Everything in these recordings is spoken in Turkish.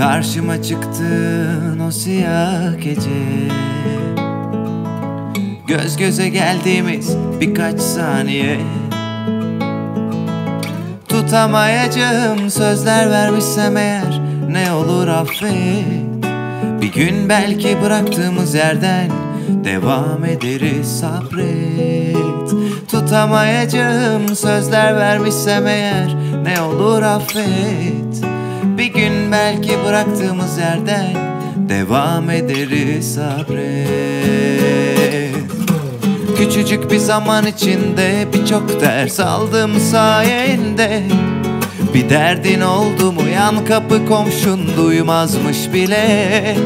Karşıma çıktın o siyah gece. Göz göze geldiğimiz birkaç saniye. Tutamayacağım sözler vermişsem eğer Ne olur affet. Bir gün belki bıraktığımız yerden Devam ederiz sabret. Tutamayacağım sözler vermişsem eğer Ne olur affet Bir gün belki bıraktığımız yerden Devam ederiz sabret Küçücük bir zaman içinde birçok ders aldım sayende. Bir derdin oldu mu yan kapı komşun duymazmış bile.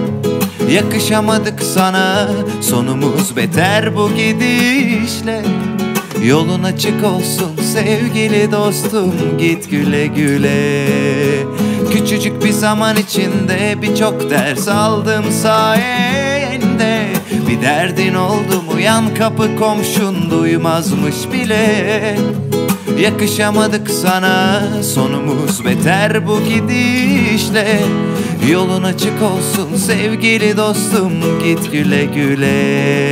Yakışamadık sana sonumuz beter bu gidişle. Yolun açık olsun sevgili dostum git güle güle Küçücük bir zaman içinde birçok ders aldım sayende Bir derdin oldu mu yan kapı komşun duymazmış bile Yakışamadık sana sonumuz beter bu gidişle Yolun açık olsun sevgili dostum git güle güle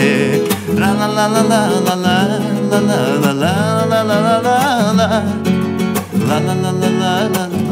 La la la la la la la la la la la la la la la la La la la la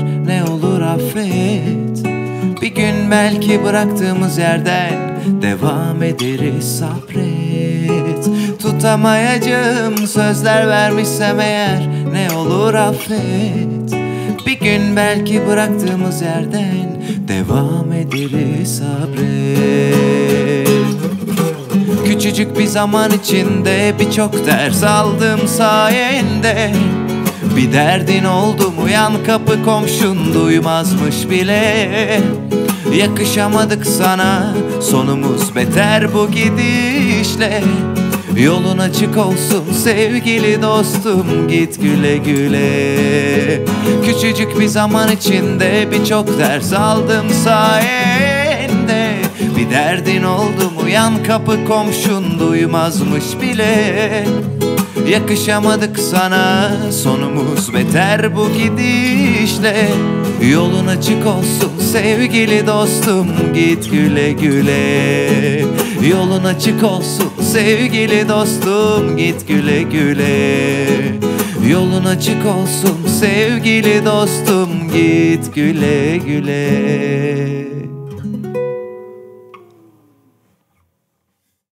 affet Bir gün belki bıraktığımız yerden Devam ederiz sabret. Tutamayacağım sözler vermişsem eğer Ne olur affet. Bir gün belki bıraktığımız yerden Devam ederiz sabret. Küçücük bir zaman içinde birçok ders aldım sayende Bir derdin oldu mu yan kapı komşun duymazmış bile. Yakışamadık sana sonumuz beter bu gidişle. Yolun açık olsun sevgili dostum git güle güle. Küçücük bir zaman içinde birçok ders aldım sayende. Bir derdin oldu mu yan kapı komşun duymazmış bile Yakışamadık sana sonumuz beter bu gidişle. Yolun açık olsun sevgili dostum git güle güle. Yolun açık olsun sevgili dostum git güle güle. Yolun açık olsun sevgili dostum git güle güle